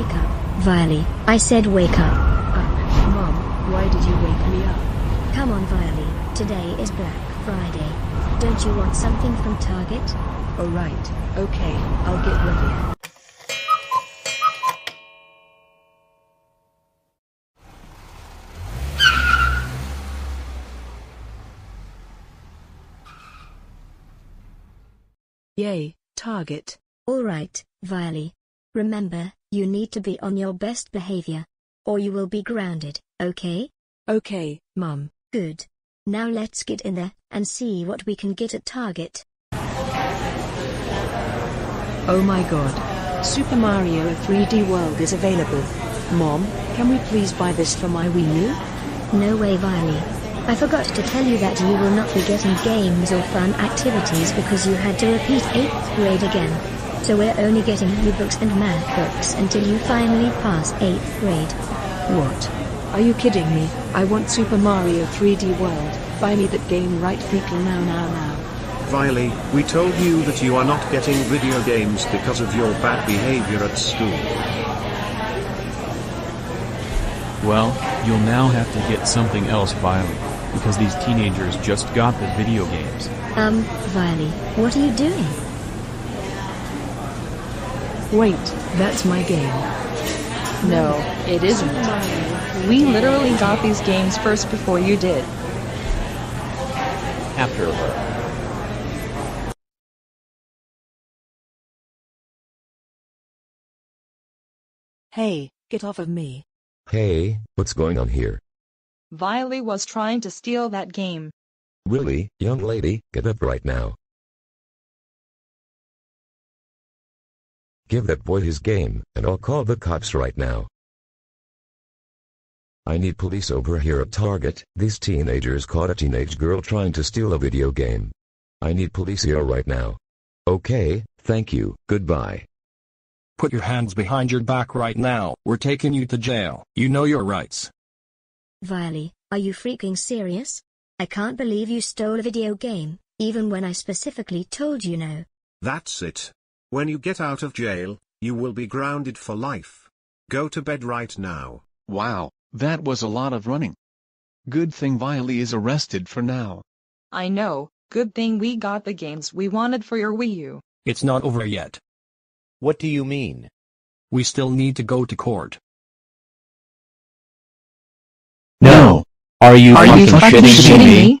Wake up, Violy. I said wake up. Uh, Mom, why did you wake me up? Come on, Violy. Today is Black Friday. Don't you want something from Target? Alright, okay, I'll get ready. Yay, Target. Alright, Violy. Remember, you need to be on your best behavior. Or you will be grounded, okay? Okay, Mum. Good. Now let's get in there, and see what we can get at Target. Oh my god. Super Mario 3D World is available. Mom, can we please buy this for my Wii U? No way, Violy. I forgot to tell you that you will not be getting games or fun activities because you had to repeat 8th grade again. So we're only getting you books and math books until you finally pass 8th grade. What? Are you kidding me? I want Super Mario 3D World. Buy me that game right freaking now now now. Violy, we told you that you are not getting video games because of your bad behavior at school. Well, you'll now have to get something else Violy, because these teenagers just got the video games. Um, Violy, what are you doing? Wait, that's my game. No, it isn't. We literally got these games first before you did. After her. Hey, get off of me. Hey, what's going on here? Violy was trying to steal that game. Willie, young lady, get up right now. Give that boy his game, and I'll call the cops right now. I need police over here at Target. These teenagers caught a teenage girl trying to steal a video game. I need police here right now. Okay, thank you, goodbye. Put your hands behind your back right now. We're taking you to jail. You know your rights. Violy, are you freaking serious? I can't believe you stole a video game, even when I specifically told you no. That's it. When you get out of jail, you will be grounded for life. Go to bed right now. Wow, that was a lot of running. Good thing Violy is arrested for now. I know, good thing we got the games we wanted for your Wii U. It's not over yet. What do you mean? We still need to go to court. No. Are you Are you fucking fucking shitting shitting me? me?